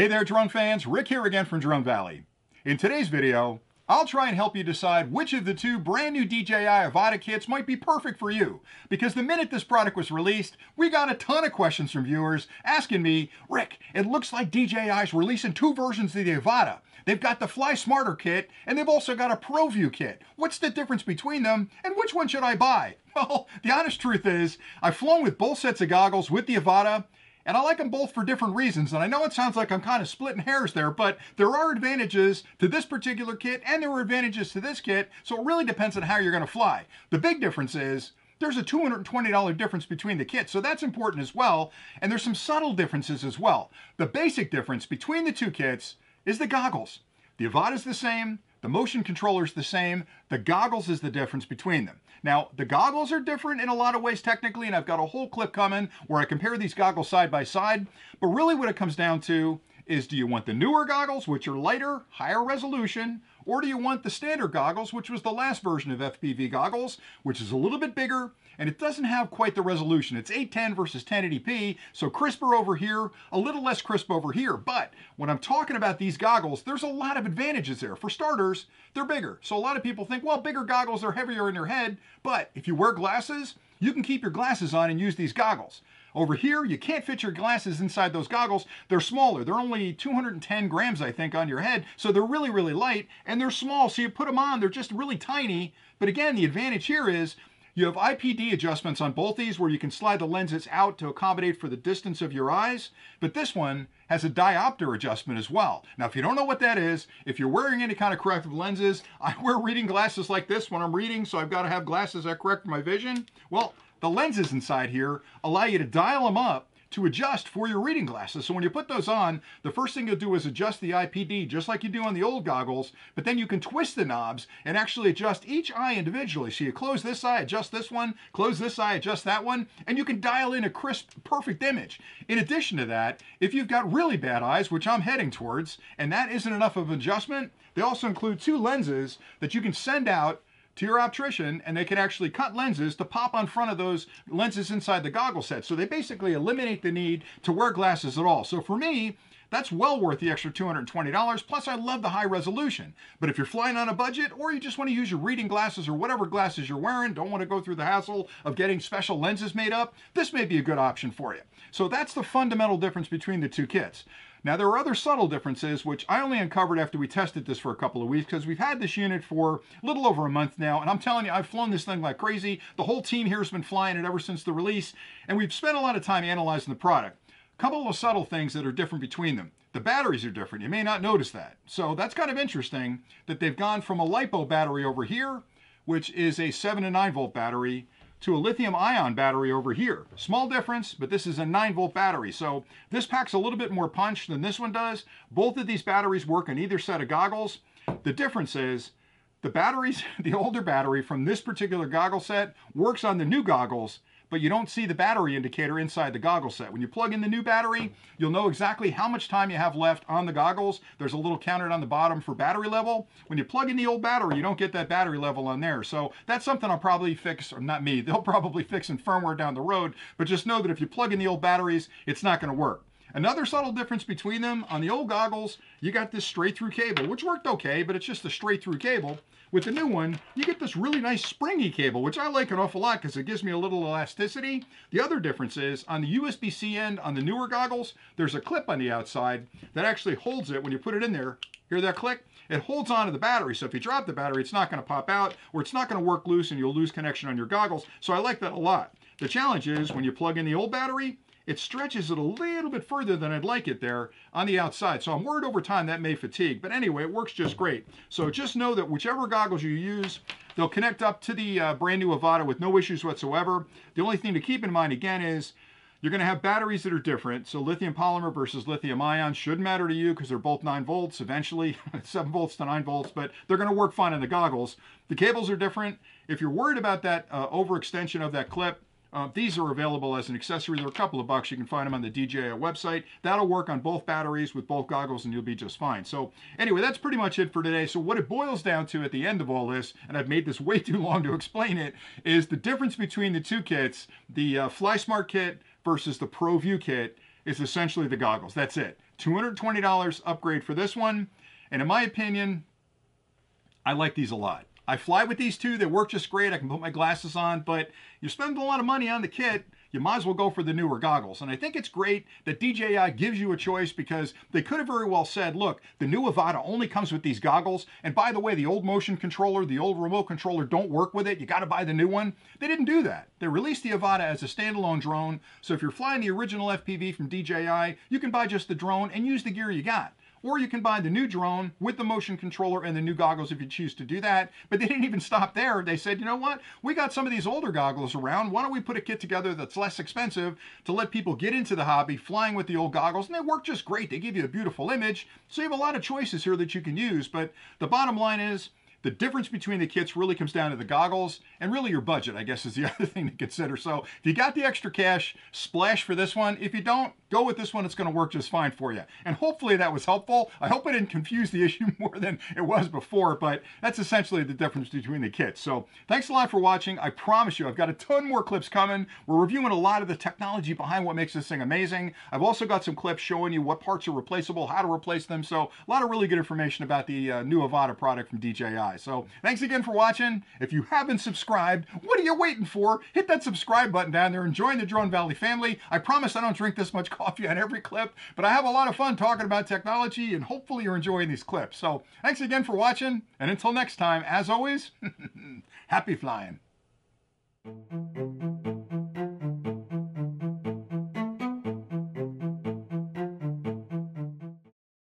Hey there drone fans, Rick here again from Drone Valley. In today's video, I'll try and help you decide which of the two brand new DJI Avata kits might be perfect for you. Because the minute this product was released, we got a ton of questions from viewers asking me, Rick, it looks like DJI's releasing two versions of the Avata. They've got the Fly Smarter kit, and they've also got a ProView kit. What's the difference between them, and which one should I buy? Well, the honest truth is, I've flown with both sets of goggles with the Avata, and I like them both for different reasons. And I know it sounds like I'm kind of splitting hairs there, but there are advantages to this particular kit and there are advantages to this kit. So it really depends on how you're going to fly. The big difference is there's a $220 difference between the kits, so that's important as well. And there's some subtle differences as well. The basic difference between the two kits is the goggles. The Avata is the same, the motion controller is the same, the goggles is the difference between them. Now, the goggles are different in a lot of ways technically, and I've got a whole clip coming where I compare these goggles side by side, but really what it comes down to is do you want the newer goggles, which are lighter, higher resolution, or do you want the standard goggles, which was the last version of FPV goggles, which is a little bit bigger, and it doesn't have quite the resolution. It's 810 versus 1080p, so crisper over here, a little less crisp over here. But when I'm talking about these goggles, there's a lot of advantages there. For starters, they're bigger. So a lot of people think, well, bigger goggles are heavier in your head, but if you wear glasses, you can keep your glasses on and use these goggles. Over here, you can't fit your glasses inside those goggles. They're smaller. They're only 210 grams, I think, on your head. So they're really, really light and they're small. So you put them on, they're just really tiny. But again, the advantage here is you have IPD adjustments on both these where you can slide the lenses out to accommodate for the distance of your eyes, but this one has a diopter adjustment as well. Now, if you don't know what that is, if you're wearing any kind of corrective lenses, I wear reading glasses like this when I'm reading, so I've got to have glasses that correct my vision. Well, the lenses inside here allow you to dial them up to adjust for your reading glasses. So when you put those on, the first thing you'll do is adjust the IPD just like you do on the old goggles, but then you can twist the knobs and actually adjust each eye individually. So you close this eye, adjust this one, close this eye, adjust that one, and you can dial in a crisp, perfect image. In addition to that, if you've got really bad eyes, which I'm heading towards, and that isn't enough of an adjustment, they also include two lenses that you can send out to your optician and they can actually cut lenses to pop on front of those lenses inside the goggle set. So they basically eliminate the need to wear glasses at all. So for me, that's well worth the extra $220. Plus, I love the high resolution. But if you're flying on a budget or you just want to use your reading glasses or whatever glasses you're wearing, don't want to go through the hassle of getting special lenses made up, this may be a good option for you. So that's the fundamental difference between the two kits. Now there are other subtle differences which I only uncovered after we tested this for a couple of weeks because we've had this unit for a little over a month now and I'm telling you I've flown this thing like crazy. The whole team here has been flying it ever since the release and we've spent a lot of time analyzing the product. A couple of subtle things that are different between them. The batteries are different. You may not notice that. So that's kind of interesting that they've gone from a LiPo battery over here which is a 7 to 9 volt battery to a lithium ion battery over here. Small difference, but this is a 9 volt battery. So this packs a little bit more punch than this one does. Both of these batteries work on either set of goggles. The difference is the batteries, the older battery from this particular goggle set works on the new goggles but you don't see the battery indicator inside the goggle set. When you plug in the new battery, you'll know exactly how much time you have left on the goggles. There's a little counter on the bottom for battery level. When you plug in the old battery, you don't get that battery level on there. So that's something I'll probably fix, or not me, they'll probably fix in firmware down the road, but just know that if you plug in the old batteries, it's not gonna work. Another subtle difference between them, on the old goggles, you got this straight through cable, which worked okay, but it's just a straight through cable. With the new one, you get this really nice springy cable, which I like an awful lot because it gives me a little elasticity. The other difference is on the USB-C end on the newer goggles, there's a clip on the outside that actually holds it when you put it in there. Hear that click? It holds onto the battery, so if you drop the battery, it's not going to pop out, or it's not going to work loose and you'll lose connection on your goggles. So I like that a lot. The challenge is when you plug in the old battery, it stretches it a little bit further than I'd like it there on the outside. So I'm worried over time that may fatigue. But anyway, it works just great. So just know that whichever goggles you use, they'll connect up to the uh, brand new Avata with no issues whatsoever. The only thing to keep in mind again is you're going to have batteries that are different. So lithium polymer versus lithium ion shouldn't matter to you because they're both 9 volts eventually, 7 volts to 9 volts, but they're going to work fine in the goggles. The cables are different. If you're worried about that uh, overextension of that clip, uh, these are available as an accessory. They're a couple of bucks. You can find them on the DJI website. That'll work on both batteries with both goggles and you'll be just fine. So anyway, that's pretty much it for today. So what it boils down to at the end of all this, and I've made this way too long to explain it, is the difference between the two kits, the uh, FlySmart kit versus the ProView kit is essentially the goggles. That's it. $220 upgrade for this one. And in my opinion, I like these a lot. I fly with these two. They work just great. I can put my glasses on, but you're spending a lot of money on the kit. You might as well go for the newer goggles. And I think it's great that DJI gives you a choice because they could have very well said, look, the new Avata only comes with these goggles. And by the way, the old motion controller, the old remote controller don't work with it. You got to buy the new one. They didn't do that. They released the Avata as a standalone drone. So if you're flying the original FPV from DJI, you can buy just the drone and use the gear you got. Or you can buy the new drone with the motion controller and the new goggles if you choose to do that. But they didn't even stop there. They said, you know what? We got some of these older goggles around. Why don't we put a kit together that's less expensive to let people get into the hobby flying with the old goggles? And they work just great. They give you a beautiful image. So you have a lot of choices here that you can use. But the bottom line is, the difference between the kits really comes down to the goggles and really your budget, I guess, is the other thing to consider. So if you got the extra cash, splash for this one. If you don't, go with this one. It's going to work just fine for you. And hopefully that was helpful. I hope I didn't confuse the issue more than it was before, but that's essentially the difference between the kits. So thanks a lot for watching. I promise you, I've got a ton more clips coming. We're reviewing a lot of the technology behind what makes this thing amazing. I've also got some clips showing you what parts are replaceable, how to replace them. So a lot of really good information about the uh, new Avata product from DJI. So thanks again for watching. If you haven't subscribed, what are you waiting for? Hit that subscribe button down there and join the Drone Valley family. I promise I don't drink this much coffee on every clip, but I have a lot of fun talking about technology and hopefully you're enjoying these clips. So thanks again for watching. And until next time, as always, happy flying.